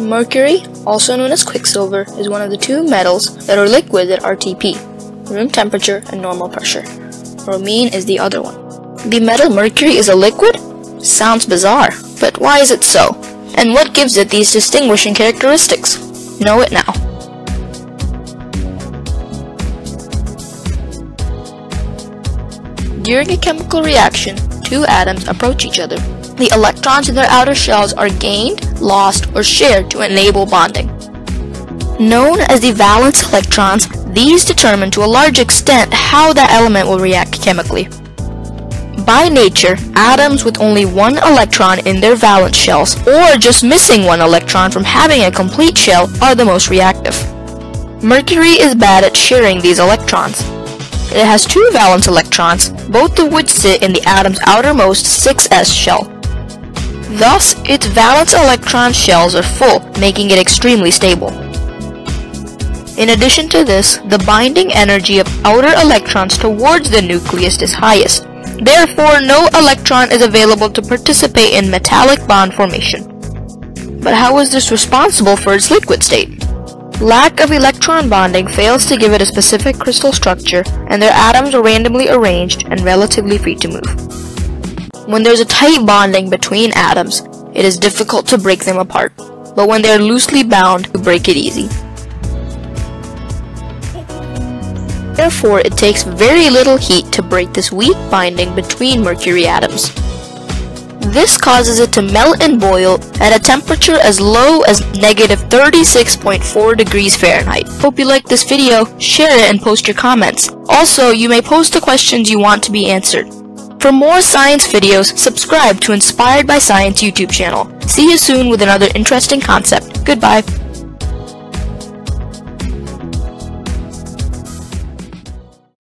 Mercury, also known as quicksilver, is one of the two metals that are liquid at RTP, room temperature and normal pressure. Bromine is the other one. The metal mercury is a liquid? Sounds bizarre, but why is it so? And what gives it these distinguishing characteristics? Know it now. During a chemical reaction, two atoms approach each other the electrons in their outer shells are gained, lost, or shared to enable bonding. Known as the valence electrons, these determine to a large extent how that element will react chemically. By nature, atoms with only one electron in their valence shells, or just missing one electron from having a complete shell, are the most reactive. Mercury is bad at sharing these electrons. It has two valence electrons, both of which sit in the atom's outermost 6s shell. Thus, its valence electron shells are full, making it extremely stable. In addition to this, the binding energy of outer electrons towards the nucleus is highest. Therefore, no electron is available to participate in metallic bond formation. But how is this responsible for its liquid state? Lack of electron bonding fails to give it a specific crystal structure, and their atoms are randomly arranged and relatively free to move. When there's a tight bonding between atoms, it is difficult to break them apart, but when they are loosely bound, you break it easy. Therefore, it takes very little heat to break this weak binding between mercury atoms. This causes it to melt and boil at a temperature as low as negative 36.4 degrees Fahrenheit. Hope you liked this video, share it and post your comments. Also, you may post the questions you want to be answered. For more science videos, subscribe to Inspired by Science YouTube channel. See you soon with another interesting concept. Goodbye.